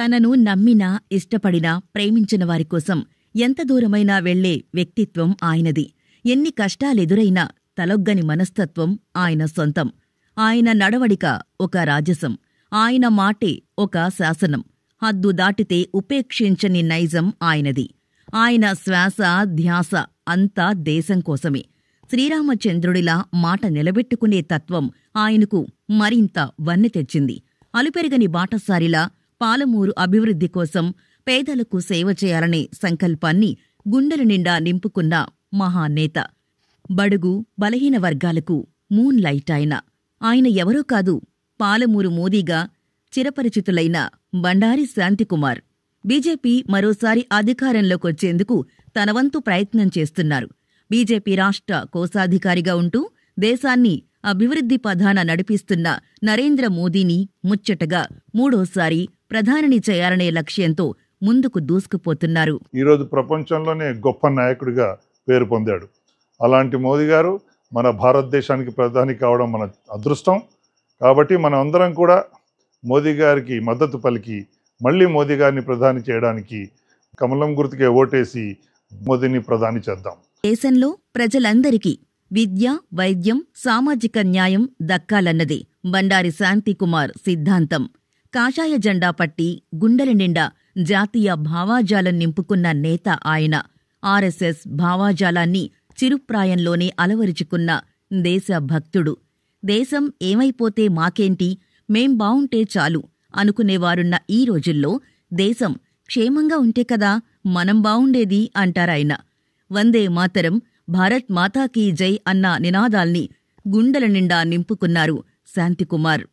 తనను నమ్మినా ఇష్టపడినా ప్రేమించిన వారి కోసం ఎంత దూరమైనా వెళ్ళే వ్యక్తిత్వం ఆయనది. ఎన్ని కష్టాలెదురైనా తలొగ్గని మనస్తత్వం ఆయన సొంతం. ఆయన నడవడిక ఒక రాజసం. ఆయన మాటే ఒక శాసనం. హద్దు దాటితే ఉపేక్షించని నైజం ఆయనది. ఆయన శ్వాస ధ్యాస అంతా దేశం కోసమే. శ్రీరామచంద్రుడిలా మాట నిలబెట్టుకునే తత్వం ఆయనకు మరింత వన్నె తెచ్చింది. అలుపెరగని బాటసారిలా పాలమూరు అభివృద్ధి కోసం పేదలకు సేవ చేయాలనే సంకల్పాన్ని గుండెల నిండా నింపుకున్న మహానేత. బడుగు బలహీన వర్గాలకు మూన్ లైట్ ఆయన. ఆయన ఎవరో కాదు పాలమూరు మోదీగా చిరపరిచితులైన బండారి శాంతికుమార్. బీజేపీ మరోసారి అధికారంలోకొచ్చేందుకు తనవంతు ప్రయత్నం చేస్తున్నారు. బీజేపీ రాష్ట్ర కోశాధికారిగా ఉంటూ దేశాన్ని అభివృద్ధి పథాన నడిపిస్తున్న నరేంద్ర మోదీని ముచ్చటగా మూడోసారి ప్రధానిని చేయాలనే లక్ష్యంతో ముందుకు దూసుకుపోతున్నారు. ఈరోజు ప్రపంచంలోనే గొప్ప నాయకుడిగా పేరు పొందాడు. అలాంటి మోదీ గారు మన భారతదేశానికి ప్రధాని కావడం మన అదృష్టం. కాబట్టి మనం అందరం కూడా మోదీ గారికి మద్దతు పలికి మళ్ళీ మోదీ గారిని ప్రధాని చేయడానికి కమలం గుర్తుకే ఓటేసి మోదీని ప్రధాని చేద్దాం. దేశంలో ప్రజలందరికీ విద్య వైద్యం సామాజిక న్యాయం దక్కాలన్నది బండారి శాంతికుమార్ సిద్ధాంతం. కాషాయ జెండా పట్టి గుండెల నిండా జాతీయ భావాజాలం నింపుకున్న నేత ఆయన. ఆర్ఎస్ఎస్ భావాజాలాన్ని చిరుప్రాయంలోనే అలవరుచుకున్న దేశభక్తుడు. దేశం ఏమైపోతే మాకేంటి? మేం బావుంటే చాలు అనుకునేవారున్న ఈ రోజుల్లో దేశం క్షేమంగా ఉంటే కదా మనం బావుండేది అంటారాయన. వందే మాతరం భారత్ మాతాకీ జై అన్న నినాదాల్ని గుండెల నిండా నింపుకున్నారు శాంతికుమార్.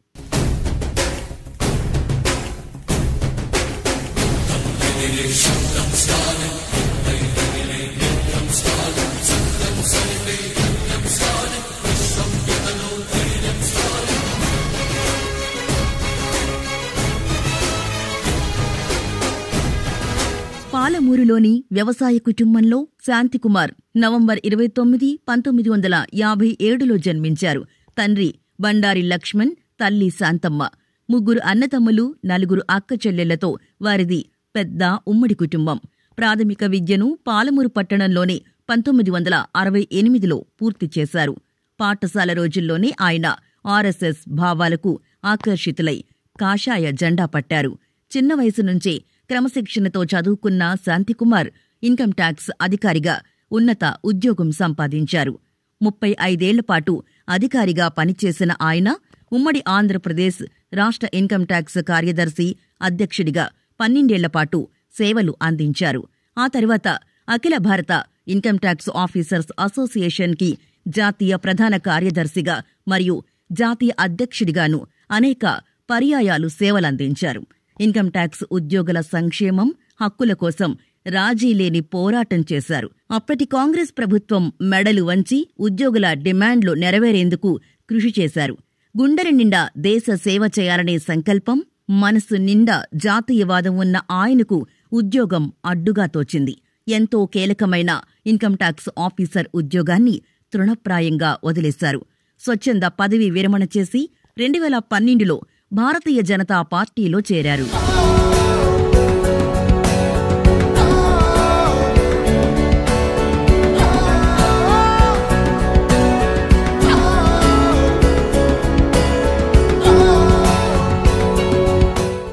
నెల్లూరులోని వ్యవసాయ కుటుంబంలో శాంతికుమార్ నవంబర్ ఇరవై తొమ్మిది పంతొమ్మిది వందల యాభై ఏడులో జన్మించారు. తండ్రి బండారి లక్ష్మణ్ తల్లి శాంతమ్మ. ముగ్గురు అన్నతమ్ములు నలుగురు అక్క చెల్లెళ్ళతో వారిది పెద్ద ఉమ్మడి కుటుంబం. ప్రాథమిక విద్యను పాలమూరు పట్టణంలోనే పంతొమ్మిది వందల అరవై ఎనిమిదిలో పూర్తి చేశారు. పాఠశాల రోజుల్లోనే ఆయన ఆర్ఎస్ఎస్ భావాలకు ఆకర్షితులై కాషాయ జెండా పట్టారు. చిన్న వయసు నుంచే క్రమశిక్షణతో చదువుకున్న శాంతికుమార్ ఇన్కమ్ ట్యాక్స్ అధికారిగా ఉన్నత ఉద్యోగం సంపాదించారు. ముప్పై ఐదేళ్ళపాటు అధికారిగా పనిచేసిన ఆయన ఉమ్మడి ఆంధ్రప్రదేశ్ రాష్ట్ర ఇన్కమ్ ట్యాక్స్ కార్యదర్శి అధ్యక్షుడిగా పన్నెండేళ్ళపాటు సేవలు అందించారు. ఆ తర్వాత అఖిల భారత ఇన్కమ్ ట్యాక్స్ ఆఫీసర్స్ అసోసియేషన్కి జాతీయ ప్రధాన కార్యదర్శిగా మరియు జాతీయ అధ్యక్షుడిగాను అనేక పర్యాయాలు సేవలందించారు. ఇన్కమ్ ట్యాక్స్ ఉద్యోగుల సంక్షేమం హక్కుల కోసం రాజీలేని పోరాటం చేశారు. అప్పటి కాంగ్రెస్ ప్రభుత్వం మెడలు వంచి ఉద్యోగుల డిమాండ్లు నెరవేరేందుకు కృషి చేశారు. గుండెల నిండా దేశ సేవ చేయాలనే సంకల్పం మనసు నిండా జాతీయవాదం ఉన్న ఆయనకు ఉద్యోగం అడ్డుగా తోచింది. ఎంతో కీలకమైన ఇన్కమ్ ట్యాక్స్ ఆఫీసర్ ఉద్యోగాన్ని తృణప్రాయంగా వదిలేశారు. స్వచ్ఛంద పదవి విరమణ చేసి రెండు వేల పన్నెండులో భారతీయ జనతా పార్టీలో చేరారు.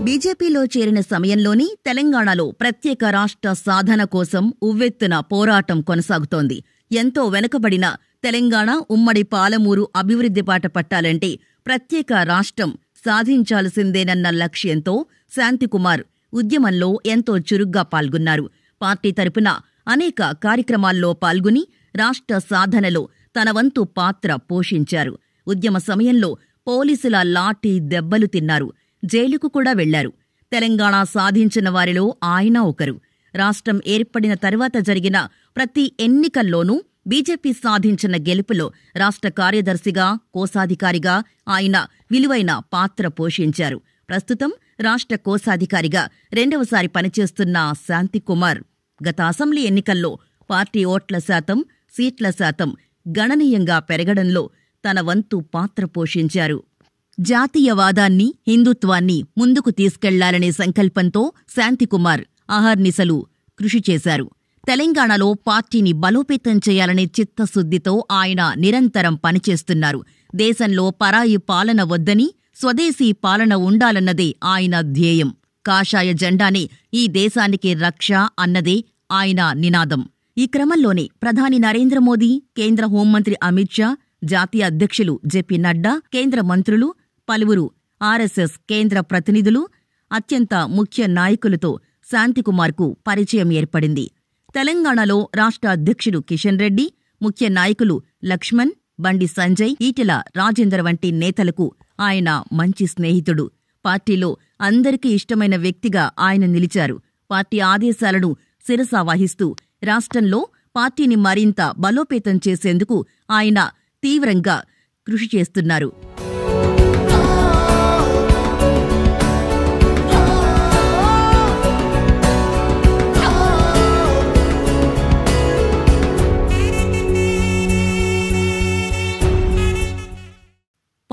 బీజేపీలో చేరిన సమయంలోని తెలంగాణలో ప్రత్యేక రాష్ట్ర సాధన కోసం ఉవ్వెత్తున పోరాటం కొనసాగుతోంది. ఎంతో వెనుకబడిన తెలంగాణ ఉమ్మడి పాలమూరు అభివృద్ధి బాట పట్టాలంటే ప్రత్యేక రాష్ట్రం సాధించాల్సిందేనన్న లక్ష్యంతో శాంతికుమార్ ఉద్యమంలో ఎంతో చురుగ్గా పాల్గొన్నారు. పార్టీ తరపున అనేక కార్యక్రమాల్లో పాల్గొని రాష్ట్ర సాధనలో తన వంతు పాత్ర పోషించారు. ఉద్యమ సమయంలో పోలీసుల లాఠీ దెబ్బలు తిన్నారు. జైలుకు కూడా వెళ్ళారు. తెలంగాణ సాధించిన వారిలో ఆయన ఒకరు. రాష్ట్రం ఏర్పడిన తర్వాత జరిగిన ప్రతి ఎన్నికల్లోనూ బీజేపీ సాధించిన గెలుపులో రాష్ట్ర కార్యదర్శిగా కోశాధికారిగా ఆయన విలువైన పాత్ర పోషించారు. ప్రస్తుతం రాష్ట్ర కోశాధికారిగా రెండవసారి పనిచేస్తున్న శాంతికుమార్ గత అసెంబ్లీ ఎన్నికల్లో పార్టీ ఓట్ల శాతం సీట్ల శాతం గణనీయంగా పెరగడంలో తన వంతు పాత్ర పోషించారు. జాతీయవాదాన్ని హిందుత్వాన్ని ముందుకు తీసుకెళ్ళాలనే సంకల్పంతో శాంతికుమార్ అహర్నిశలు కృషి చేశారు. తెలంగాణలో పార్టీని బలోపేతం చేయాలనే చిత్తశుద్ధితో ఆయన నిరంతరం పనిచేస్తున్నారు. దేశంలో పరాయి పాలన వద్దని స్వదేశీ పాలన ఉండాలన్నదే ఆయన ధ్యేయం. కాషాయ జెండానే ఈ దేశానికి రక్ష అన్నదే ఆయన నినాదం. ఈ క్రమంలోనే ప్రధాని నరేంద్ర మోదీ కేంద్ర హోంమంత్రి అమిత్ షా జాతీయ అధ్యక్షులు జెపి నడ్డా కేంద్ర మంత్రులు పలువురు ఆర్ఎస్ఎస్ కేంద్ర ప్రతినిధులు అత్యంత ముఖ్య నాయకులతో శాంతికుమార్కు పరిచయం ఏర్పడింది. తెలంగాణలో రాష్ట్ర అధ్యక్షుడు కిషన్ రెడ్డి ముఖ్య నాయకులు లక్ష్మణ్ బండి సంజయ్ ఈటెల రాజేందర్ వంటి నేతలకు ఆయన మంచి స్నేహితుడు. పార్టీలో అందరికీ ఇష్టమైన వ్యక్తిగా ఆయన నిలిచారు. పార్టీ ఆదేశాలను శిరస వహిస్తూ రాష్ట్రంలో పార్టీని మరింత బలోపేతం చేసేందుకు ఆయన తీవ్రంగా కృషి చేస్తున్నారు.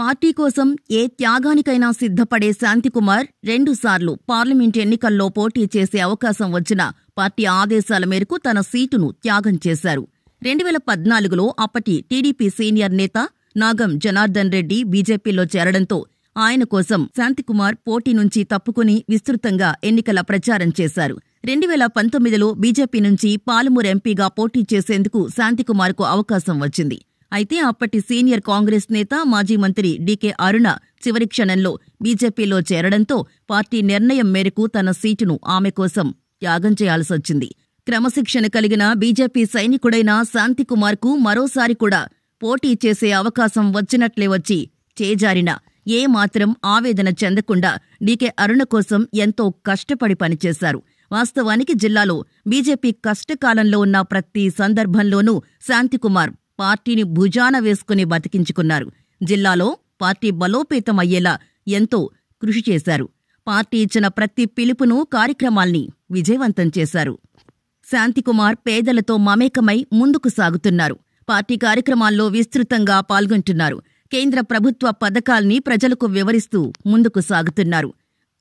పార్టీ కోసం ఏ త్యాగానికైనా సిద్ధపడే శాంతికుమార్ రెండుసార్లు పార్లమెంట్ ఎన్నికల్లో పోటీ చేసే అవకాశం వచ్చిన పార్టీ ఆదేశాల మేరకు తన సీటును త్యాగం చేశారు. రెండు వేల పద్నాలుగులో అప్పటి టీడీపీ సీనియర్ నేత నాగం జనార్దన్ రెడ్డి బీజేపీలో చేరడంతో ఆయన కోసం శాంతికుమార్ పోటీ నుంచి తప్పుకుని విస్తృతంగా ఎన్నికల ప్రచారం చేశారు. రెండు వేల పంతొమ్మిదిలో బీజేపీ నుంచి పాలమూరు ఎంపీగా పోటీ చేసేందుకు శాంతికుమార్కు అవకాశం వచ్చింది. అయితే అప్పటి సీనియర్ కాంగ్రెస్ నేత మాజీ మంత్రి డీకే అరుణ చివరి క్షణంలో బీజేపీలో చేరడంతో పార్టీ నిర్ణయం మేరకు తన సీటును ఆమె కోసం త్యాగం చేయాల్సొచ్చింది క్రమశిక్షణ కలిగిన బీజేపీ సైనికుడైన శాంతికుమార్కు మరోసారి కూడా పోటీ చేసే అవకాశం వచ్చినట్లే వచ్చి చేజారిన. ఏ మాత్రం ఆవేదన చెందకుండా డీకే అరుణ కోసం ఎంతో కష్టపడి పనిచేశారు. వాస్తవానికి జిల్లాలో బీజేపీ కష్టకాలంలో ఉన్న ప్రతి సందర్భంలోనూ శాంతికుమార్ పార్టీని భుజాన వేసుకుని బతికించుకున్నారు. జిల్లాలో పార్టీ బలోపేతం అయ్యేలా ఎంతో కృషి చేశారు. పార్టీ ఇచ్చిన ప్రతి పిలుపును కార్యక్రమాల్ని విజయవంతం చేశారు. శాంతికుమార్ పేదలతో మమేకమై ముందుకు సాగుతున్నారు. పార్టీ కార్యక్రమాల్లో విస్తృతంగా పాల్గొంటున్నారు. కేంద్ర ప్రభుత్వ పథకాల్ని ప్రజలకు వివరిస్తూ ముందుకు సాగుతున్నారు.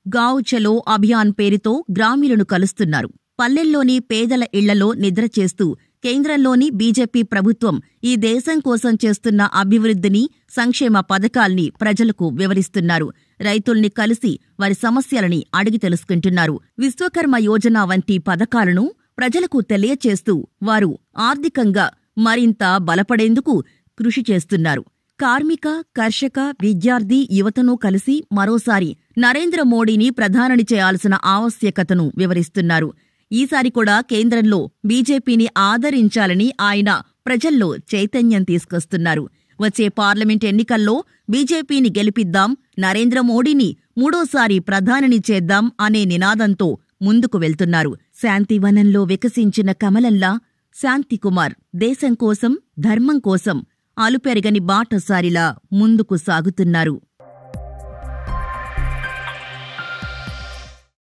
గావ్ చలో అభియాన్ పేరుతో గ్రామీణులను కలుస్తున్నారు. పల్లెల్లోని పేదల ఇళ్ళలో నిద్ర చేస్తూ కేంద్రంలోని బీజేపీ ప్రభుత్వం ఈ దేశం కోసం చేస్తున్న అభివృద్ధిని సంక్షేమ పథకాల్ని ప్రజలకు వివరిస్తున్నారు. రైతుల్ని కలిసి వారి సమస్యలని అడిగి తెలుసుకుంటున్నారు. విశ్వకర్మ యోజన వంటి పథకాలను ప్రజలకు తెలియచేస్తూ వారు ఆర్థికంగా మరింత బలపడేందుకు కృషి చేస్తున్నారు. కార్మిక కర్షక విద్యార్థి యువతను కలిసి మరోసారి నరేంద్ర మోడీని ప్రధానని చేయాల్సిన ఆవశ్యకతను వివరిస్తున్నారు. ఈసారి కూడా కేంద్రంలో బీజేపీని ఆదరించాలని ఆయన ప్రజల్లో చైతన్యం తీసుకొస్తున్నారు. వచ్చే పార్లమెంట్ ఎన్నికల్లో బీజేపీని గెలిపిద్దాం నరేంద్ర మోడీని మూడోసారి ప్రధానిని చేద్దాం అనే నినాదంతో ముందుకు వెళ్తున్నారు. శాంతివనంలో వికసించిన కమలంలా శాంతికుమార్ దేశం కోసం ధర్మం కోసం అలుపెరగని బాటసారిలా ముందుకు సాగుతున్నారు.